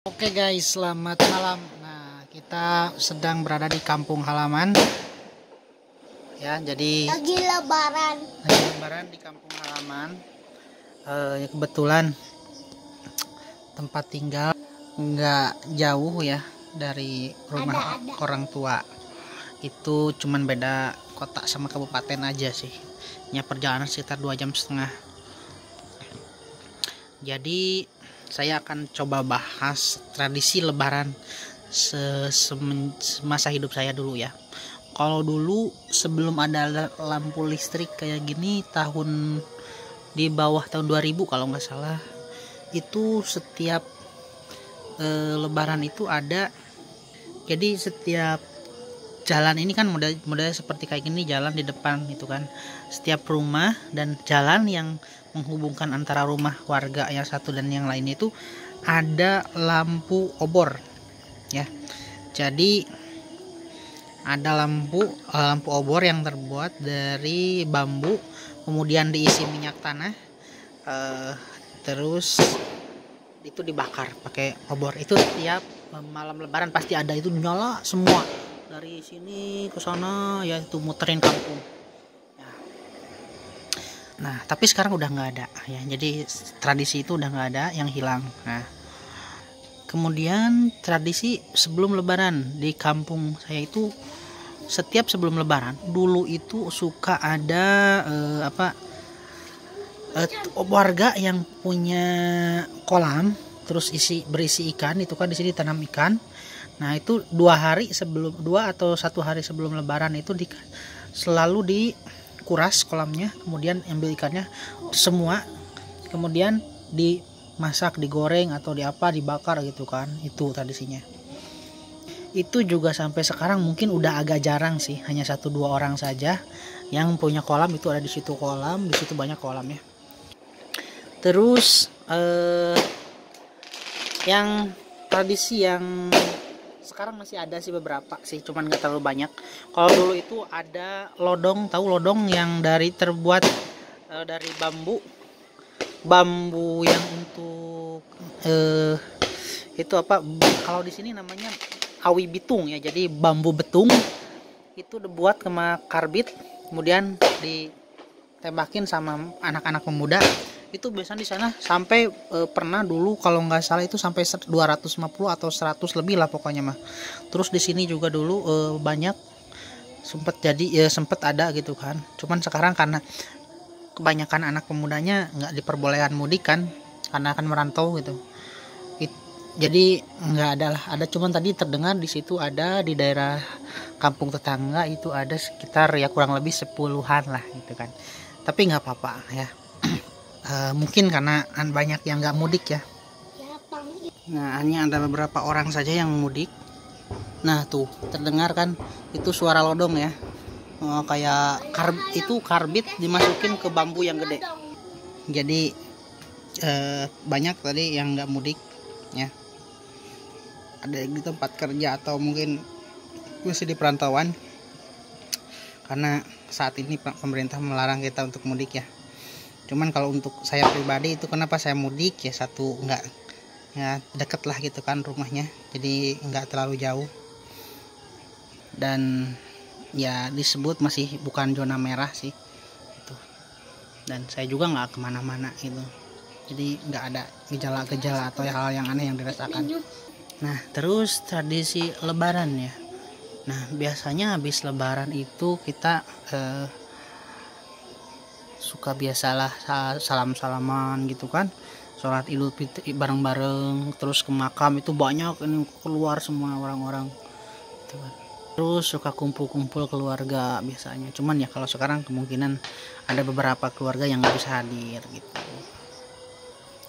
Oke guys, selamat malam. Nah, kita sedang berada di kampung halaman. Ya, jadi Lagi lebaran. lagi lebaran di kampung halaman. Eh, ya kebetulan tempat tinggal nggak jauh ya dari rumah Ada, ada. orang tua. Itu cuman beda kota sama kabupaten aja sih. Ya perjalanan sekitar dua jam setengah. Jadi saya akan coba bahas tradisi lebaran se semasa hidup saya dulu ya. Kalau dulu sebelum ada la- lampu listrik kayak gini tahun di bawah tahun 2000 kalau nggak salah itu setiap eh, lebaran itu ada jadi setiap jalan ini kan model modelnya seperti kayak gini jalan di depan gitu kan. Setiap rumah dan jalan yang menghubungkan antara rumah warga yang satu dan yang lain itu ada lampu obor ya. Jadi ada lampu eh, lampu obor yang terbuat dari bambu kemudian diisi minyak tanah eh, terus itu dibakar pakai obor. Itu setiap eh, malam lebaran pasti ada itu nyala semua dari sini ke sana ya itu muterin kampung. Ya. nah tapi sekarang udah nggak ada ya. Jadi tradisi itu udah nggak ada yang hilang. Nah kemudian tradisi sebelum lebaran di kampung saya itu setiap sebelum lebaran dulu itu suka ada eh, apa eh, warga yang punya kolam terus isi berisi ikan itu kan di sini tanam ikan nah itu dua hari sebelum dua atau satu hari sebelum lebaran itu di, selalu dikuras kolamnya kemudian ambil ikannya semua kemudian dimasak digoreng atau di apa dibakar gitu kan itu tradisinya. Itu juga sampai sekarang mungkin udah agak jarang sih hanya satu dua orang saja yang punya kolam itu ada di situ kolam di situ banyak kolam ya terus eh, yang tradisi yang sekarang masih ada sih beberapa sih cuman nggak terlalu banyak. Kalau dulu itu ada lodong tahu lodong yang dari terbuat eh, dari bambu? Bambu yang untuk eh itu apa? Kalau di sini namanya awi bitung ya jadi bambu betung. Itu dibuat sama karbit kemudian ditembakin sama anak-anak pemuda itu biasanya di sana? Sampai eh, pernah dulu kalau nggak salah itu sampai ser- 250 atau 100 lebih lah pokoknya mah. Terus di sini juga dulu eh, banyak sempet jadi ya sempet ada gitu kan. Cuman sekarang karena kebanyakan anak pemudanya nggak diperbolehkan mudik kan karena akan merantau gitu. It- jadi nggak ada lah. Ada cuman tadi terdengar di situ ada di daerah kampung tetangga itu ada sekitar ya kurang lebih sepuluhan lah gitu kan. Tapi nggak apa-apa ya Eh, mungkin karena an- banyak yang nggak mudik ya. Nah, hanya ada beberapa orang saja yang mudik. Nah, tuh terdengar kan itu suara lodong ya. Oh, kayak kar itu karbit dimasukin ke bambu yang gede. Jadi eh, banyak tadi yang nggak mudik ya. Ada di tempat kerja atau mungkin masih di perantauan. Karena saat ini pemerintah melarang kita untuk mudik ya. Cuman kalau untuk saya pribadi itu kenapa saya mudik? Ya satu nggak ya deket lah gitu kan rumahnya. Jadi nggak terlalu jauh. Dan ya disebut masih bukan zona merah sih itu dan saya juga nggak ke mana-mana gitu. Jadi nggak ada gejala-gejala atau hal yang aneh yang dirasakan. Nah terus tradisi lebaran ya. Nah biasanya habis lebaran itu kita eh, suka biasalah salam salaman gitu kan. Sholat idul fitri bareng-bareng terus ke makam itu banyak ini keluar semua orang-orang gitu kan. terus suka kumpul-kumpul keluarga biasanya. Cuman ya kalau sekarang kemungkinan ada beberapa keluarga yang nggak bisa hadir gitu.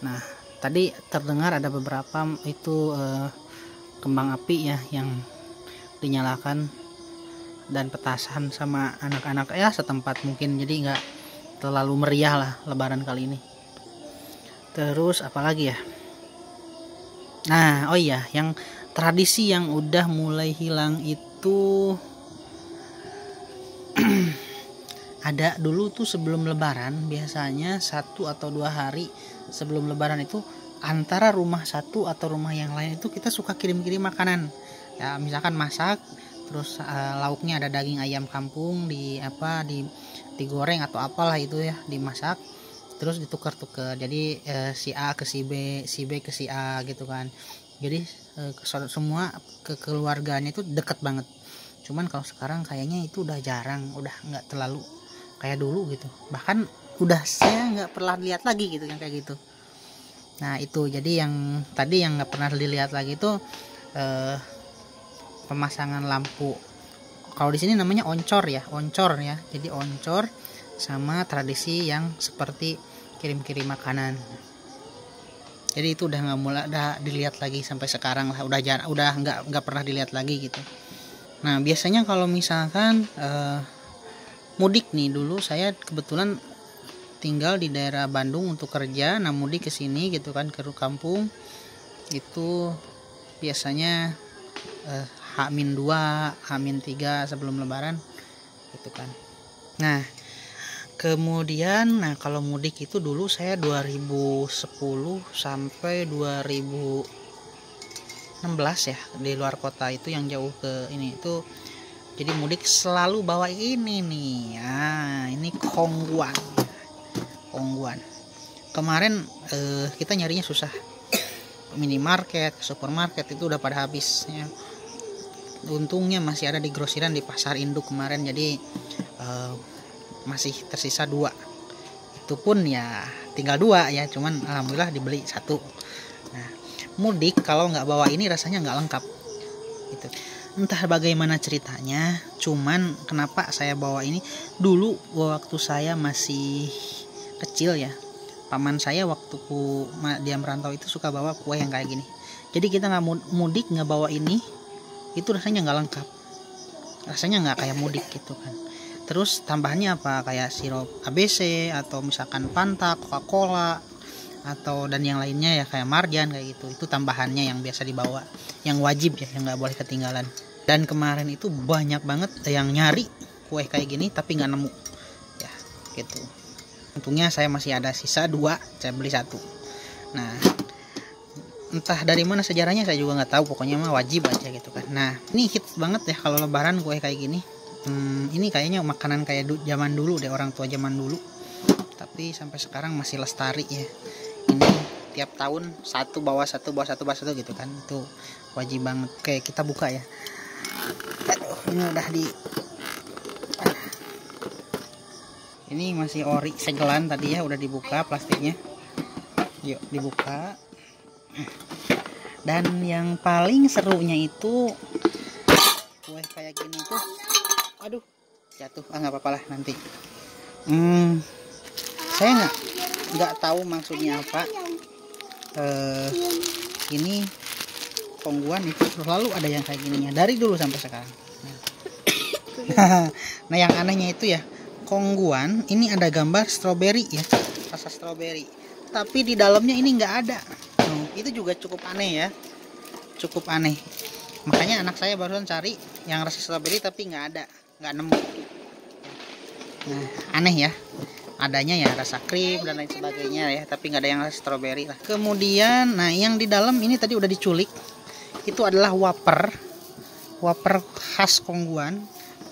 Nah tadi terdengar ada beberapa itu eh, kembang api ya yang dinyalakan dan petasan sama anak-anak ya setempat mungkin. Jadi nggak terlalu meriah lah lebaran kali ini. Terus apalagi ya? Nah oh iya yang tradisi yang udah mulai hilang itu ada dulu tuh sebelum lebaran biasanya satu atau dua hari sebelum lebaran itu antara rumah satu atau rumah yang lain itu kita suka kirim-kirim makanan. Ya misalkan masak terus uh, lauknya ada daging ayam kampung di apa di digoreng atau apalah itu ya dimasak terus ditukar-tukar. Jadi uh, si A ke si B si B ke si A gitu kan. Jadi uh, semua kekeluarganya itu deket banget. Cuman kalau sekarang kayaknya itu udah jarang udah nggak terlalu kayak dulu gitu. Bahkan udah saya nggak pernah lihat lagi gitu yang kayak gitu. Nah itu. Jadi yang tadi yang nggak pernah dilihat lagi itu eh, pemasangan lampu kalau di sini namanya oncor ya oncor ya. Jadi oncor sama tradisi yang seperti kirim-kirim makanan. Jadi itu udah nggak mulai udah dilihat lagi sampai sekarang lah. Udah jarang udah nggak nggak pernah dilihat lagi gitu. Nah, biasanya kalau misalkan uh, mudik nih dulu saya kebetulan tinggal di daerah Bandung untuk kerja, nah mudik ke sini gitu kan ke kampung. Itu biasanya uh, H-2, H-3 sebelum lebaran gitu kan. Nah, kemudian nah kalau mudik itu dulu saya 2010 sampai 2000 16 ya di luar kota itu yang jauh ke ini itu. Jadi mudik selalu bawa ini nih ah ini kongguan. Kongguan. Kemarin eh, kita nyarinya susah. Minimarket supermarket itu udah pada habis ya untungnya masih ada di grosiran di pasar induk kemarin jadi eh, masih tersisa dua. Itu pun ya tinggal dua ya cuman alhamdulillah dibeli satu. Nah mudik kalau nggak bawa ini rasanya nggak lengkap. Gitu. Entah bagaimana ceritanya cuman kenapa saya bawa ini? Dulu waktu saya masih kecil ya paman saya waktu dia merantau itu suka bawa kue yang kayak gini. Jadi kita nggak mudik nggak bawa ini itu rasanya nggak lengkap. Rasanya nggak kayak mudik gitu kan. Terus tambahannya apa? Kayak sirup ABC atau misalkan Fanta Coca-Cola atau dan yang lainnya ya kayak marjan kayak gitu. Itu tambahannya yang biasa dibawa yang wajib ya yang nggak boleh ketinggalan. Dan kemarin itu banyak banget yang nyari kue kayak gini tapi nggak nemu. Ya gitu. Untungnya saya masih ada sisa dua saya beli satu. Nah entah dari mana sejarahnya saya juga nggak tahu. Pokoknya mah wajib aja gitu kan. Nah ini hits banget ya kalau lebaran kue kayak gini. Hmm, ini kayaknya makanan kayak zaman dulu deh orang tua zaman dulu. Tapi sampai sekarang masih lestari ya. Ini tiap tahun satu bawa satu bawa satu bawa satu gitu kan. Itu wajib banget. Oke kita buka ya. Aduh, ini udah di ini masih ori segelan tadi ya udah dibuka plastiknya. Yuk dibuka dan yang paling serunya itu kue kayak gini tuh. Aduh jatuh. Ah nggak apa-apa lah nanti. Hmm saya nggak nggak tahu maksudnya apa. Uh, ini pongguan itu selalu ada yang kayak gininya dari dulu sampai sekarang. Nah yang anehnya itu ya kongguan ini ada gambar stroberi ya rasa stroberi tapi di dalamnya ini nggak ada. nah, itu juga cukup aneh ya. Cukup aneh. Makanya anak saya barusan cari yang rasa stroberi tapi nggak ada nggak nemu. Nah aneh ya. Adanya ya rasa krim dan lain sebagainya ya tapi nggak ada yang rasa stroberi lah. Kemudian nah yang di dalam ini tadi udah diculik. Itu adalah waper waper khas Kongguan.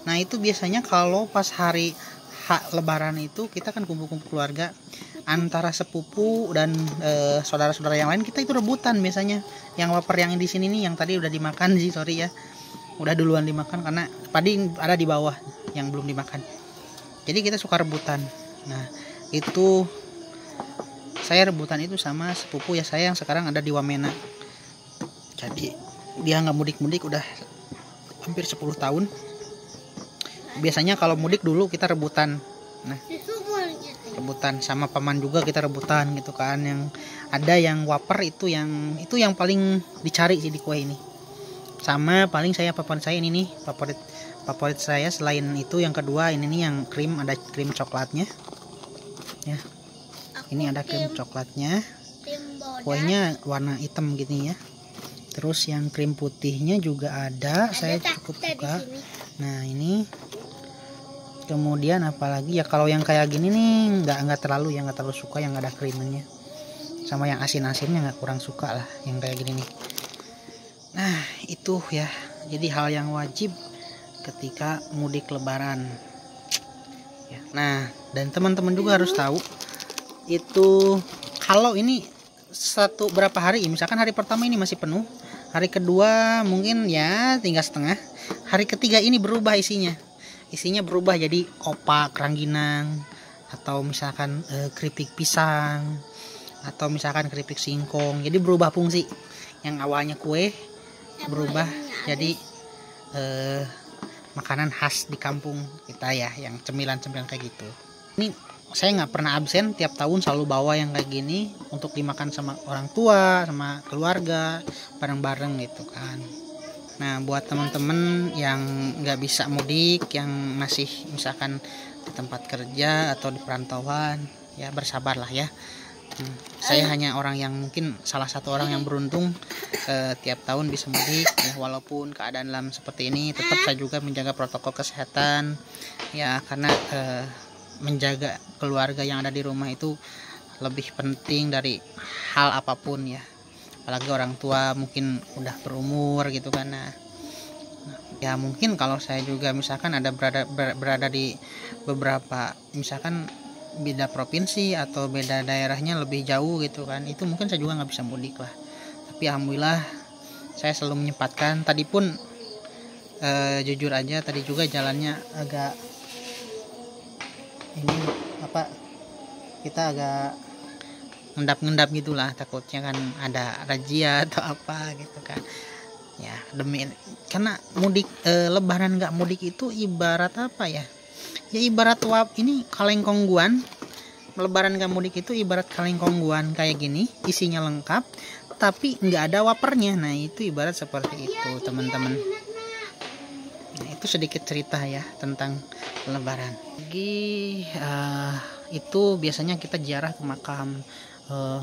Nah itu biasanya kalau pas hari hak lebaran itu kita kan kumpul-kumpul keluarga antara sepupu dan e, saudara-saudara yang lain kita itu rebutan biasanya. Yang waper yang di sini nih yang tadi udah dimakan sih sorry ya. Udah duluan dimakan karena tadi ada di bawah yang belum dimakan. Jadi kita suka rebutan. Nah itu saya rebutan itu sama sepupu ya saya yang sekarang ada di Wamena. Jadi dia nggak mudik-mudik udah hampir 10 tahun. Biasanya kalau mudik dulu kita rebutan. Nah rebutan sama paman juga kita rebutan gitu kan. Yang ada yang waper itu yang itu yang paling dicari sih di kue ini. Sama paling saya favorit saya ini nih favorit favorit saya selain itu yang kedua ini nih yang krim ada krim coklatnya. Ya ini ada krim coklatnya. kuahnya warna hitam gini ya. Terus yang krim putihnya juga ada, saya cukup suka. nah ini kemudian apalagi ya kalau yang kayak gini nih nggak nggak terlalu yang nggak terlalu suka yang ada krimnya sama yang asin-asinnya nggak kurang suka lah yang kayak gini nih. Nah itu ya. Jadi hal yang wajib ketika mudik lebaran. Ya, nah dan teman-teman juga harus tahu itu kalau ini satu berapa hari misalkan hari pertama ini masih penuh hari kedua mungkin ya tinggal setengah hari ketiga ini berubah isinya isinya berubah jadi opak rangginang atau misalkan eh, keripik pisang atau misalkan keripik singkong. Jadi berubah fungsi. Yang awalnya kue berubah jadi eh, makanan khas di kampung kita ya yang cemilan-cemilan kayak gitu. Ini saya nggak pernah absen tiap tahun selalu bawa yang kayak gini untuk dimakan sama orang tua sama keluarga bareng-bareng gitu kan nah buat teman-teman yang nggak bisa mudik yang masih misalkan di tempat kerja atau di perantauan ya bersabarlah ya. Hmm, saya hanya orang yang mungkin salah satu orang yang beruntung eh, tiap tahun bisa mudik ya walaupun keadaan dalam seperti ini tetap saya juga menjaga protokol kesehatan ya karena eh, menjaga keluarga yang ada di rumah itu lebih penting dari hal apa pun ya apalagi orang tua mungkin udah berumur gitu kan nah. Ya mungkin kalau saya juga misalkan ada berada ber- berada di beberapa misalkan beda provinsi atau beda daerahnya lebih jauh gitu kan itu mungkin saya juga nggak bisa mudik lah. Tapi alhamdulillah saya selalu menyempatkan. Tadi pun eh, jujur aja tadi juga jalannya agak ini apa kita agak ngendap-ngendap gitulah takutnya kan ada razia atau apa gitu kan. Ya demi karena mudik eh, lebaran nggak mudik itu ibarat apa ya? Ya ibarat wap ini kaleng kongguan lebaran nggak mudik itu ibarat kaleng kongguan kayak gini isinya lengkap tapi nggak ada wapernya. Nah itu ibarat seperti itu teman-teman. Nah, itu sedikit cerita ya tentang lebaran. Lagi eh, itu biasanya kita ziarah ke makam eh,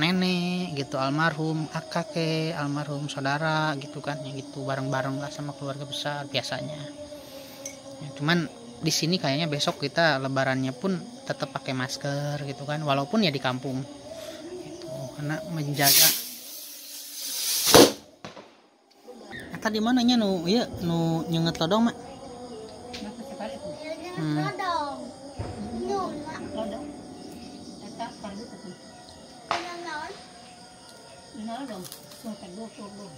nenek gitu almarhum kakek almarhum saudara gitu kan ya gitu bareng-bareng lah sama keluarga besar biasanya. Ya, cuman di sini kayaknya besok kita lebarannya pun tetap pakai masker gitu kan walaupun ya di kampung. Gitu, karena menjaga. Tadi mana nya nu iya nu nyenget todong mak? Hmm. nó rồi rồi phải đua cuộc rồi